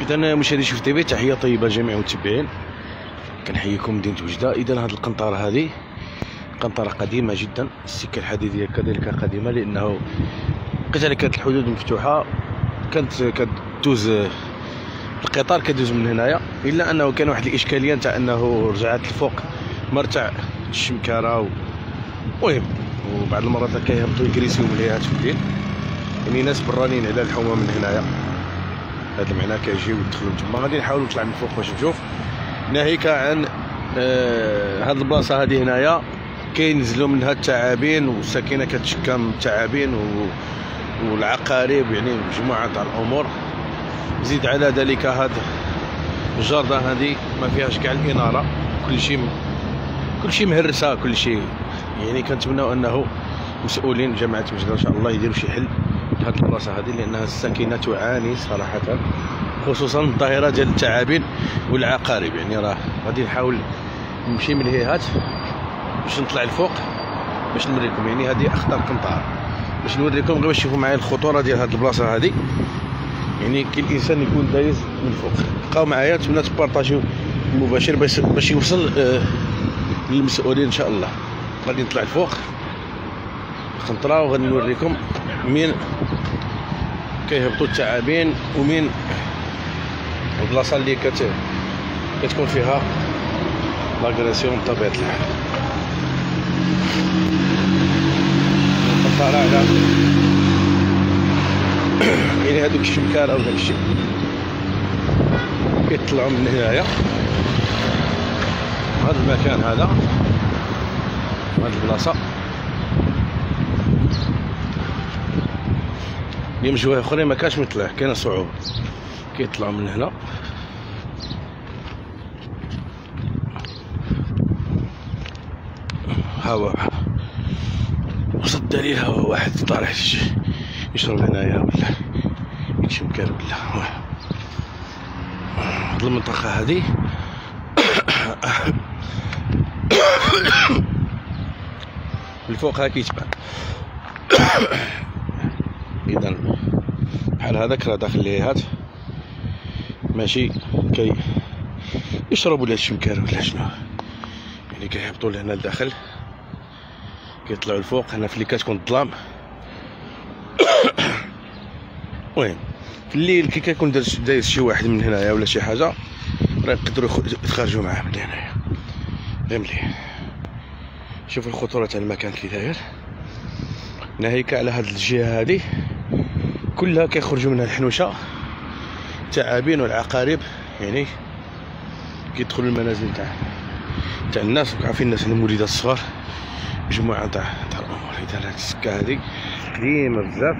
اذا مشاهدي شوف تي تحية طيبة لجميع المتابعين كنحييكم مدينة وجدة. اذا هذه القنطرة هذه قنطرة قديمة جدا. السكة الحديدية كذلك قديمة لأنه كذلك كانت الحدود مفتوحة. كانت كدوز القطار كدوز من هنايا إلا أنه كان واحد الإشكالية نتاع أنه رجعت الفوق مرتع الشمكارة. المهم وبعض المرات كيهبطوا يكريسيو مليحات في الليل يعني ناس برانين على الحومة من هنايا. هذا المعنى كيجيو يدخلوا تما. غادي نحاول نطلع من فوق باش نشوف. ناهيك عن آه هاد البلاصة هذه هنايا. كينزلوا منها التعابين والساكنة كتشكى من التعابين و... والعقارب يعني مجموعة تاع الأمور. زيد على ذلك هاد الجردة هذه ما فيهاش كاع الإنارة. كل شيء كل شيء مهرسة كل شيء يعني كنتمناو أنه مسؤولين جماعة وجده إن شاء الله يديروا شي حل. لهاد البلاصه هذه لأنها الساكنه تعاني صراحة خصوصا الظاهره ديال التعابين والعقارب. يعني راه غادي نحاول نمشي من الهيهات باش نطلع الفوق باش نوريكم يعني هذه اخطر قنطار. باش نوريكم غير باش تشوفوا معايا الخطورة ديال هاد البلاصة هذه يعني كي الإنسان يكون دايز من فوق. بقاو معايا نتمنى تبارطاجيو المباشر باش يوصل آه للمسؤولين إن شاء الله. غادي نطلع الفوق القنطره وغادي نوريكم مين كيهبطوا التعابين ومين البلاصه اللي كت كتكون فيها لاغريسيون بطبيعه الحال القنطره على يعني هذوك الشمكار أو داكشي كيطلعوا من هنايا. هذا المكان هذا. هذه البلاصة. اليوم اخرين ما كانش مطلع كاينة صعوبه كيطلعوا من هنا. ها هو. وسط الدليل ها هو واحد طالع يشرب هنايا ولا يتشمكر ولا هاد المنطقة هذه. الفوق ها كيتبان اذا بحال هذاك راه داخل ليهات ماشي كي يشرب ولا الشمكار ولا شنو؟ يعني كيهبطوا لهنا لداخل كيطلعوا الفوق هنا في اللي كتكون الظلام المهم في الليل كي كيكون دايز شي واحد من هنايا ولا شي حاجة راه يقدروا يتخرجوا معاه من هنايا. غير مليح شوف الخطورة تاع المكان كي داير. ناهيك على هاد الجهة هادي. كلها كيخرجوا منها الحنوشة. التعابين والعقارب يعني كيدخلوا المنازل تاع تاع الناس. عارفين الناس المولدات الصغار. مجموعة تاع تاع الأمور. إذا هاد السكه هادي قديمه بزاف.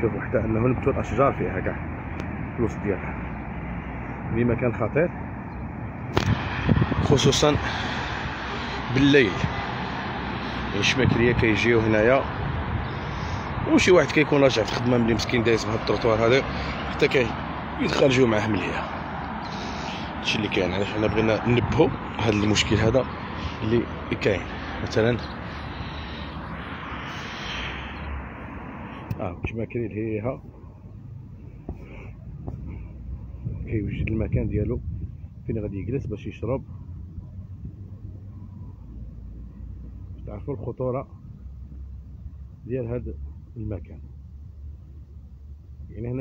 شوفوا حتى أنه نبتوا الأشجار فيها كاع. في الوسط ديالها. لي مكان خطير. خصوصا بالليل. يعني الشماكريه كيجيو هنايا. وشي واحد كيكون راجع في الخدمة ملي مسكين دايز بهاد التروطوار هذا حتى كي يتخرجوا معاه من هي هادشي اللي كاين علاش حنا بغينا ننبهوا هذا المشكل هذا اللي كاين. مثلا آه كما كاين هيها كيوجد المكان ديالو فين غادي يجلس باش يشرب. تعرفوا الخطورة ديال هذا المكان. يعني هنا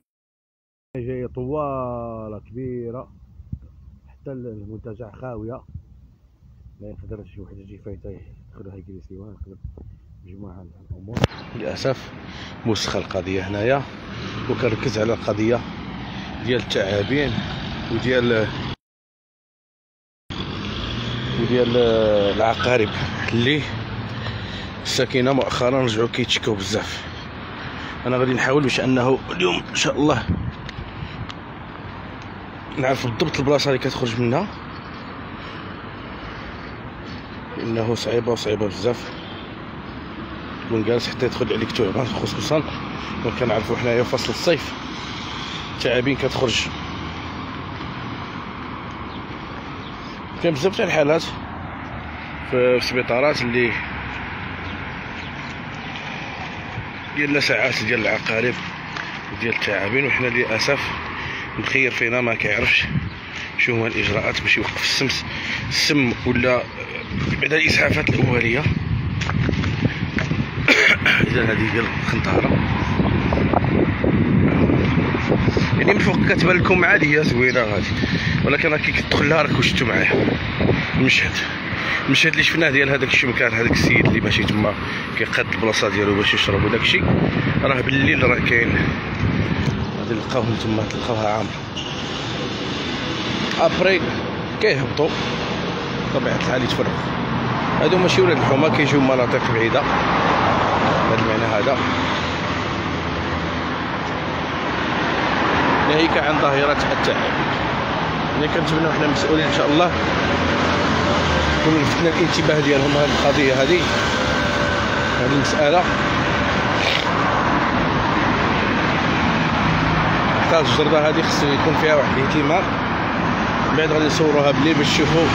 جاية طوالة كبيرة حتى المنتجع خاوية. لا يقدر شي واحد يجي فايتة يدخلوها يجلسيوها يقدر مجموعه الأمور. للأسف موسخه القضية هنايا. وكنركز على القضية ديال التعابين وديال وديال العقارب اللي الساكنه مؤخرا رجعوا كيتشكاو بزاف. أنا غادي نحاول باش أنه اليوم إن شاء الله نعرف بالضبط البلاصة اللي كتخرج منها. إنه صعيبة وصعيبة بزاف. تكون جالس حتى يدخل عليك تعبان خصوصا. كنعرفوا حنايا فصل الصيف. التعابين كتخرج. كاين بزاف الحالات في السبيطارات اللي ديال ساعات ديال العقارب وديال التعابين وحنا للأسف مخير فينا ما كيعرفش شنو هما الإجراءات باش يوقف السمس. السم ولا بعد الإسعافات الأولية. إذا هذه هي الخنطاره يعني من فوق كتبان لكم عادية زوينة غادي ولكن راه كي كتدخل لها راك شفتو معايا. المشهد المشهد اللي شفناه ديال هذاك الشمكان هذاك السيد اللي ماشي تما كيقاد البلاصه ديالو باش يشرب وداك الشيء راه بالليل راه كاين. غادي نلقاوهم تما تلقاوها عامره ابري كيهبطوا بطبيعه الحال يتفرقوا هادو ماشي ولاد الحومة كيجيو من مناطق بعيده بهذا المعنى هذا. ناهيك عن ظاهرة التعب يعني كنتمنى حنا مسؤولين إن شاء الله. يكون لفتنا الانتباه ديالهم هذه القضية هذه هذه المسألة. حتى الجردة هذه خصو يكون فيها واحد الاهتمام. بعد غادي نصوروها بلي باش تشوفوا